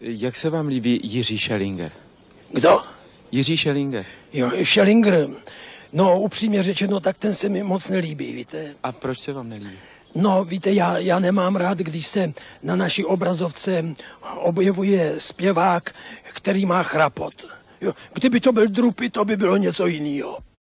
Jak se vám líbí Jiří Schellinger? Kdo? Jiří Schellinger. Jo, Schellinger No, upřímně řečeno, tak ten se mi moc nelíbí, víte. A proč se vám nelíbí? No, víte, já, já nemám rád, když se na naší obrazovce objevuje zpěvák, který má chrapot. Jo, kdyby to byl drupy, to by bylo něco jiného.